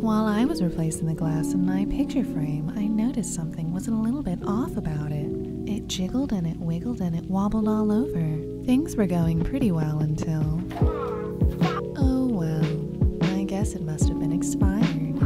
While I was replacing the glass in my picture frame, I noticed something was a little bit off about it. It jiggled and it wiggled and it wobbled all over. Things were going pretty well until. Oh well, I guess it must have been expired.